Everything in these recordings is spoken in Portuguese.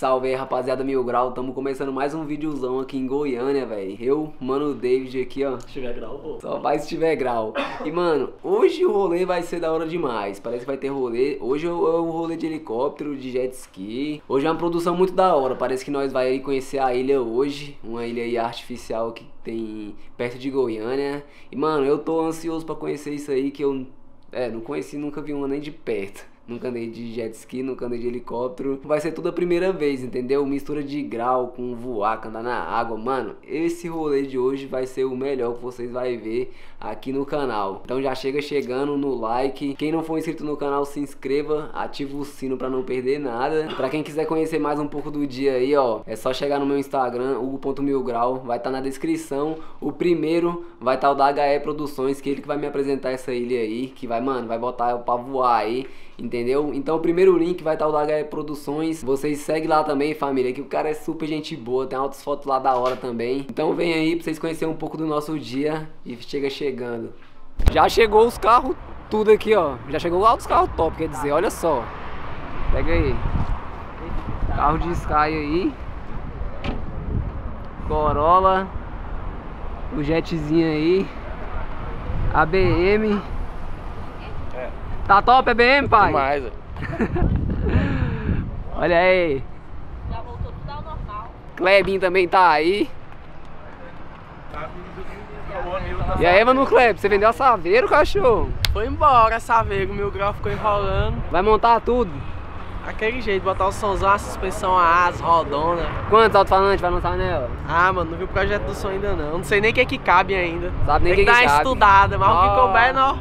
Salve aí rapaziada Mil Grau, tamo começando mais um videozão aqui em Goiânia, velho. Eu, mano, David aqui, ó. Se tiver grau, pô. Só vai se tiver grau. E mano, hoje o rolê vai ser da hora demais. Parece que vai ter rolê. Hoje é um rolê de helicóptero, de jet ski. Hoje é uma produção muito da hora. Parece que nós vai conhecer a ilha hoje. Uma ilha aí artificial que tem perto de Goiânia. E mano, eu tô ansioso pra conhecer isso aí que eu. É, não conheci, nunca vi uma nem de perto nunca andei de jet ski, nunca andei de helicóptero. Vai ser tudo a primeira vez, entendeu? Mistura de grau com voar, andar na água. Mano, esse rolê de hoje vai ser o melhor que vocês vão ver aqui no canal. Então já chega chegando no like. Quem não for inscrito no canal, se inscreva, ativa o sino para não perder nada. Para quem quiser conhecer mais um pouco do dia aí, ó, é só chegar no meu Instagram, hugo.milgrau, vai estar tá na descrição. O primeiro vai estar tá o da HE Produções, que é ele que vai me apresentar essa ilha aí, que vai, mano, vai botar eu pra voar aí entendeu? Então o primeiro link vai estar o da HE Produções. Vocês seguem lá também, família, que o cara é super gente boa, tem altas fotos lá da hora também. Então vem aí pra vocês conhecerem um pouco do nosso dia e chega chegando. Já chegou os carros tudo aqui, ó. Já chegou lá os carros top, quer dizer, olha só. Pega aí. Carro de Sky aí. Corolla. O jetzinho aí. ABM. Tá top a BM, pai? Demais, Olha aí. Já voltou tudo ao normal. Klebin também tá aí. E aí, mano, Kleb, você vendeu a Saveiro, cachorro? Foi embora a Saveiro, meu grau ficou enrolando. Vai montar tudo? Aquele jeito, botar o somzão, a suspensão a asa, rodona. Quantos alto-falantes vai lançar nela? Ah, mano, não vi o projeto do som ainda não. Não sei nem o que é que cabe ainda. Sabe nem Tem que, que, que dar uma cabe. estudada, mas o Ó. que couber, nós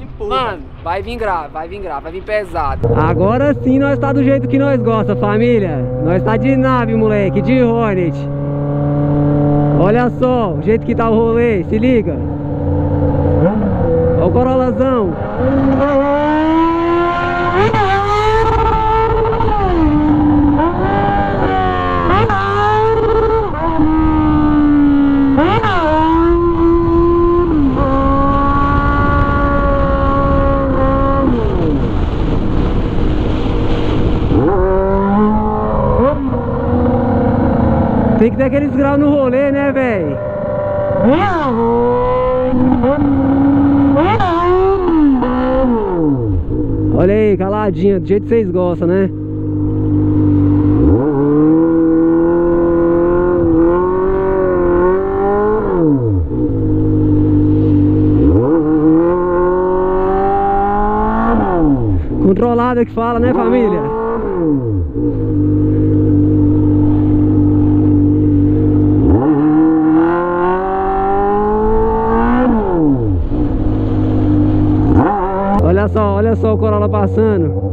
empurra. Mano, vai vir grave, vai vir grave, vai vir pesado. Agora sim nós tá do jeito que nós gosta, família. Nós tá de nave, moleque, de Hornet. Olha só o jeito que tá o rolê, se liga. Olha o Corolazão. Tem que ter aqueles graus no rolê, né, velho? Olha aí, caladinha, do jeito que vocês gostam, né? Controlada que fala, né, família? Passando.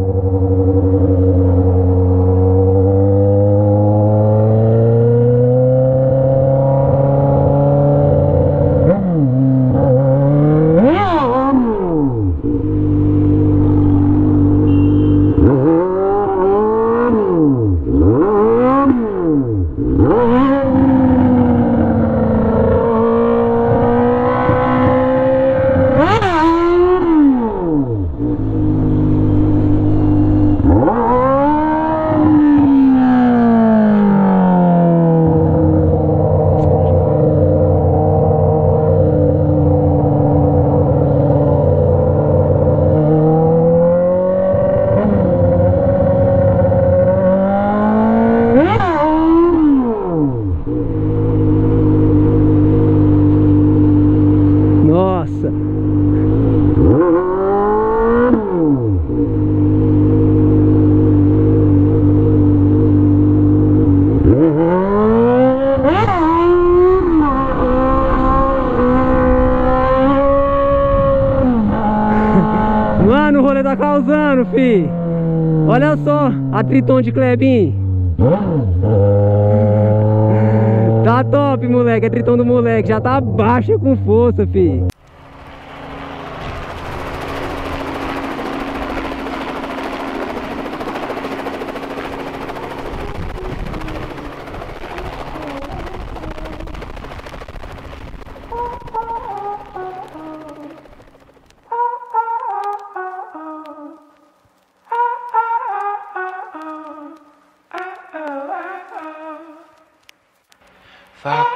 Tá causando, fi. Olha só a Triton de Klebin. Tá top, moleque. É Triton do moleque. Já tá baixa com força, fi.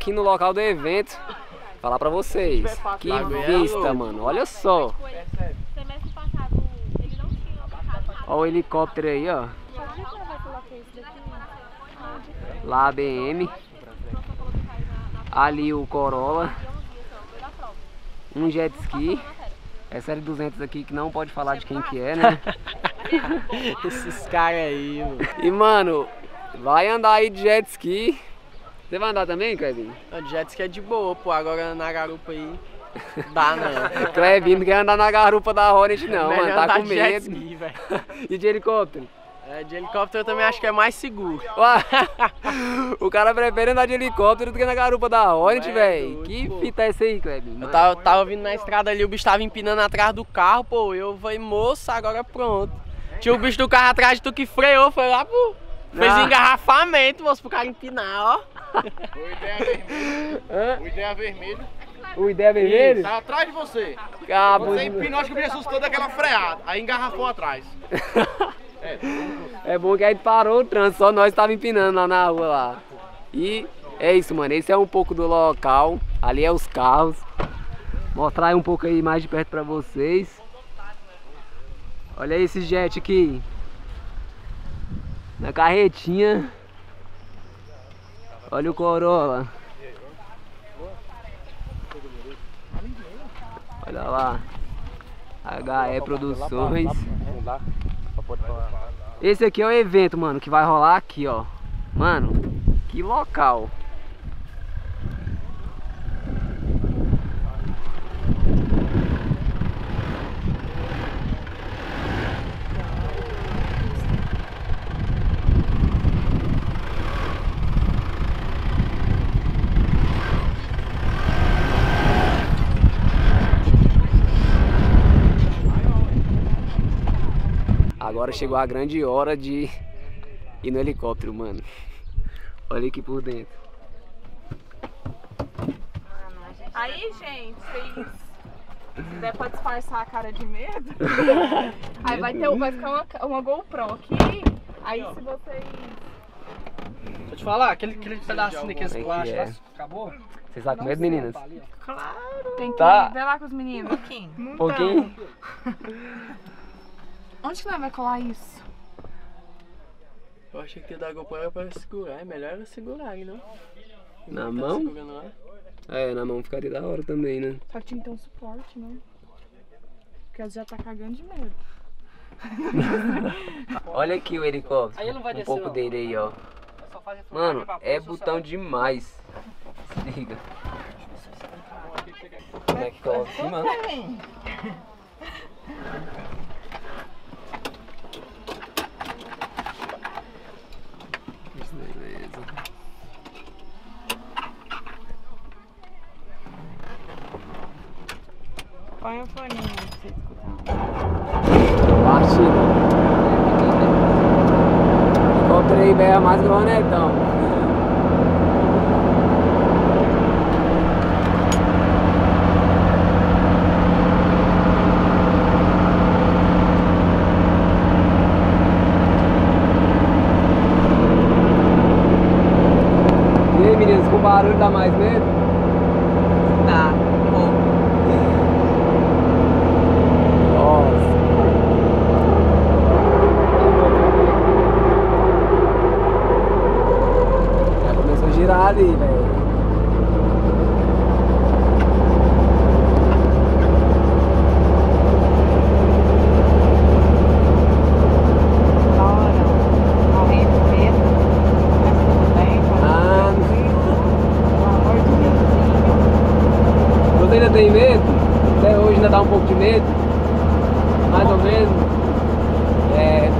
Aqui no local do evento. Falar pra vocês. Que vista, mano. Olha só. Ó o helicóptero aí, ó. Lá a BM. Ali o Corolla. Um jet ski. Essa série 200 aqui que não pode falar de quem que é, né? Esses caras aí, mano. E mano, vai andar aí de jet ski. Você vai andar também, Kevin? O jet ski é de boa, pô. Agora na garupa aí. Dá não. Clevin não quer andar na garupa da Hornet não, Melhor mano. Tá com medo. ski. E de helicóptero? É, de helicóptero eu também acho que é mais seguro. O cara prefere andar de helicóptero do que na garupa da Hornet, velho. Que pô. fita é essa aí, Clevin? Eu tava, tava vindo na estrada ali, o bicho tava empinando atrás do carro, pô. Eu falei, moça, agora pronto. Tinha o bicho do carro atrás de tu que freou, foi lá pro. Fez Ah. engarrafamento, moço, pro cara empinar, ó. O ideia vermelho. Hã? O ideia vermelho. O ideia vermelho? Tá atrás de você. Cabo Você empinou, acho que me assustou daquela freada. Aí engarrafou atrás. É bom que aí parou o trânsito, só nós tava empinando lá na rua lá. E é isso, mano. Esse é um pouco do local. Ali é os carros. Mostrar aí um pouco aí mais de perto pra vocês. Olha aí esse jet aqui. Na carretinha. Olha o Corolla. Olha lá. HE Produções. Esse aqui é o evento, mano, que vai rolar aqui, ó. Mano, que local. Agora chegou a grande hora de ir no helicóptero, mano. Olha aqui por dentro. Aí, gente, vocês. Se der pra disfarçar a cara de medo, aí vai, ter, vai ficar uma, uma GoPro aqui. Aí se vocês. Deixa eu te falar, aquele, aquele pedacinho daqueles é plásticos é? lá, acabou? Vocês estão com medo, meninas? Tem que Tá. ver lá com os meninos. Um pouquinho? Onde que nós vai colar isso? Eu achei que da GoPro era pra segurar, é melhor ela segurar, aí, não? Na Tá mão? lá. É, na mão ficaria da hora também, né? Só que tinha que ter um suporte, não? Porque ela já tá cagando de medo. Olha aqui o helicóptero. Aí ele não vai um descer, pouco não. dele aí, ó. Essa Mano, é botão demais. Se liga. Como é que coloca aqui, mano? Põe o foninho pra você escutar. Aí, velho, é mais que o Ronetão. E aí, meninas, com barulho dá mais medo? Tá, pô. Nossa. Já começou a girar ali, velho. Da hora. Morrendo de medo. Mas tudo bem, pode Ah, ficar tranquilo. ainda tem medo? Até hoje ainda dá um pouco de medo? Mais ou menos? É.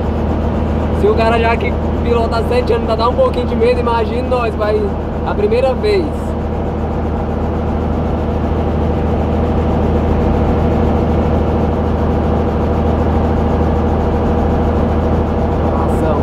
Se o cara já que pilota há 7 anos ainda dá um pouquinho de medo, imagine nós, vai a primeira vez. Ação.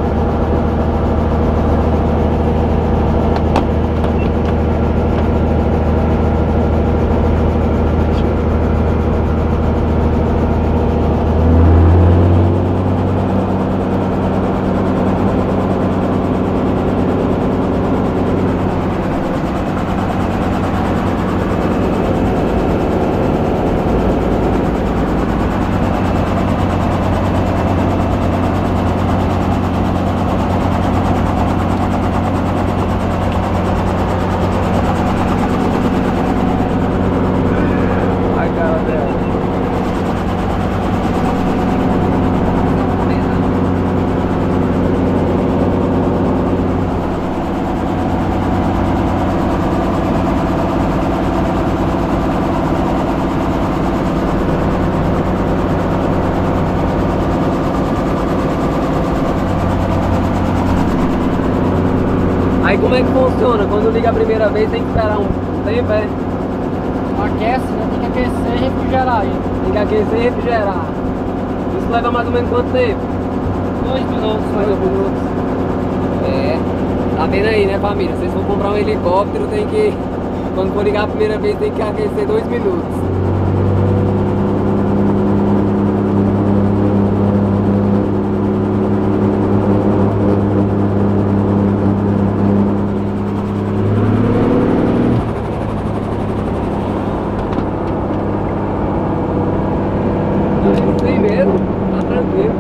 Ai, cara dela. Aí como é que funciona? Quando liga a primeira vez tem que esperar um tempo, é? Aquece, né? Tem que aquecer e refrigerar ele. Tem que aquecer e refrigerar. Isso leva mais ou menos quanto tempo? Dois minutos, Dois minutos. É. Tá vendo aí, né, família? Vocês vão comprar um helicóptero, tem que. Quando for ligar a primeira vez, tem que aquecer dois minutos. Sem medo, tá tranquilo.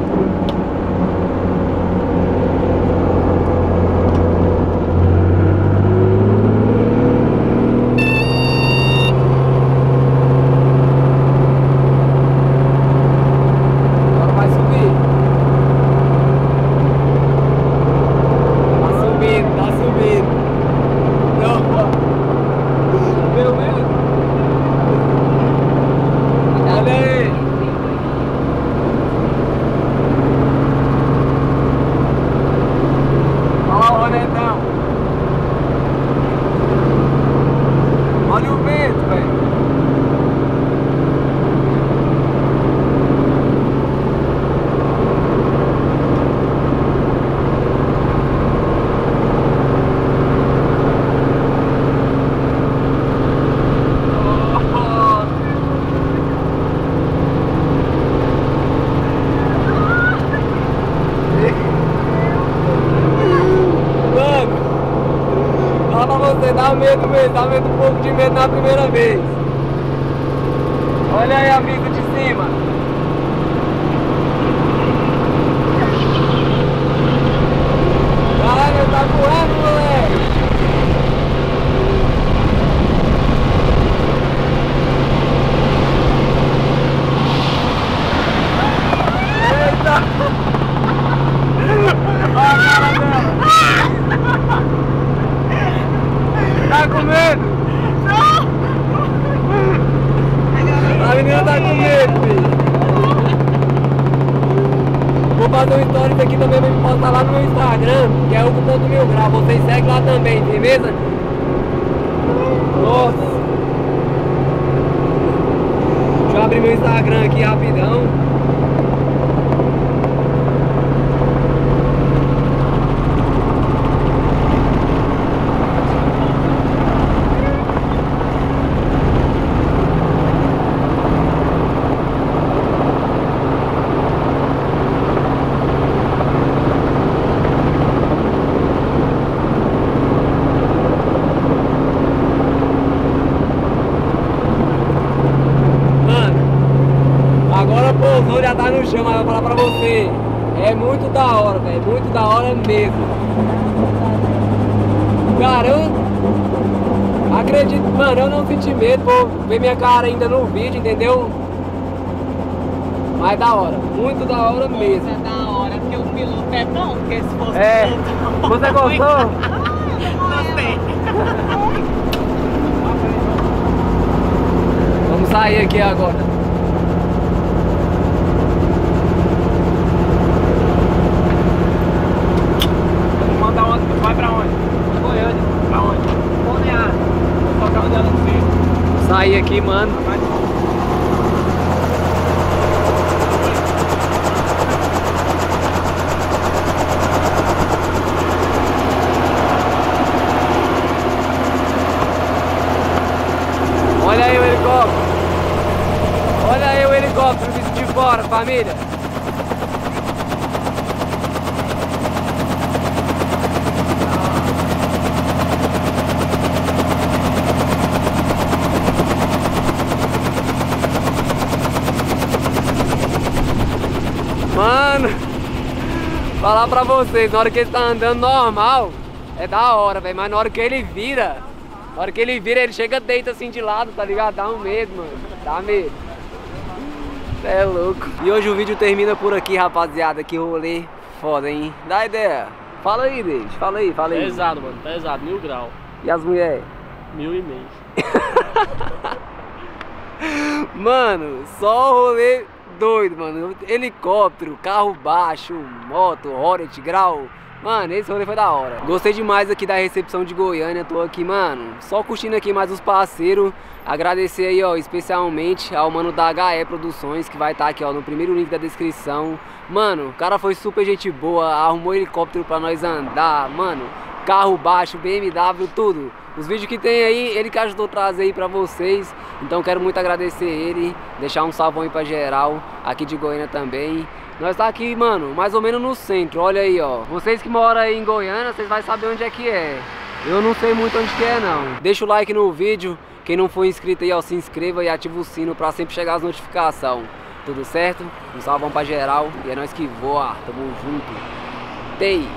Agora vai subir. Tá subindo, tá subindo. Não. Meu medo. Olha aí. Olha o Ronetão. Olha o vento, velho. Mano, fala pra você, dá medo medo um pouco de medo na primeira vez. Olha aí a vista de cima. Caralho, tá voando, moleque. Eita! Olha a cara dela. Tá com medo? A menina tá com medo, filho. Vou fazer um stories aqui também pra me postar lá no meu Instagram, que é o cupom do Mil Grau. Vocês seguem lá também, beleza? Nossa! Deixa eu abrir meu Instagram aqui rapidão. Mano, agora pousou, já tá no chão, mas eu vou falar pra você. É muito da hora, velho. Muito da hora mesmo. Eu acredito, mano, eu não senti medo por ver minha cara ainda no vídeo, entendeu? Mas da hora, muito da hora mesmo. É da hora, porque o piloto é bom, porque se fosse É. piloto, Você gostou? Gostei. Vamos Vamos sair aqui agora. Vamos mandar onde? Vai pra onde? Goiânia. Pra onde? Balneário. Vou tocar onde ela não mano. Olha aí o helicóptero. Olha aí o helicóptero visto de fora, família. Mano, falar pra vocês, na hora que ele tá andando normal, é da hora, velho. Mas na hora que ele vira, na hora que ele vira, ele chega, deita assim de lado, tá ligado? Dá um medo, mano. Dá medo. Cê é louco. E hoje o vídeo termina por aqui, rapaziada. Que rolê foda, hein? Dá ideia. Fala aí, Deide. Fala aí, fala aí. Pesado, mano, pesado, mil grau. E as mulheres? Mil e meio. Mano, só rolê doido, mano. Helicóptero, carro baixo, moto, Hornet, grau. Mano, esse rolê foi da hora. Gostei demais aqui da recepção de Goiânia. Tô aqui, mano, só curtindo aqui mais os parceiros. Agradecer aí, ó, especialmente ao mano da HE Produções, que vai estar aqui, ó, no primeiro link da descrição. Mano, o cara foi super gente boa, arrumou helicóptero pra nós andar, mano. Carro baixo, BMW, tudo. Os vídeos que tem aí, ele que ajudou a trazer aí pra vocês. Então quero muito agradecer ele, deixar um salvão aí pra geral, aqui de Goiânia também. Nós tá aqui, mano, mais ou menos no centro, olha aí, ó. Vocês que moram aí em Goiânia, vocês vão saber onde é que é. Eu não sei muito onde que é, não. Deixa o like no vídeo. Quem não for inscrito aí, ó, se inscreva e ativa o sino pra sempre chegar as notificações. Tudo certo? Um salvão pra geral. E é nós que voa. Tamo junto. Tei.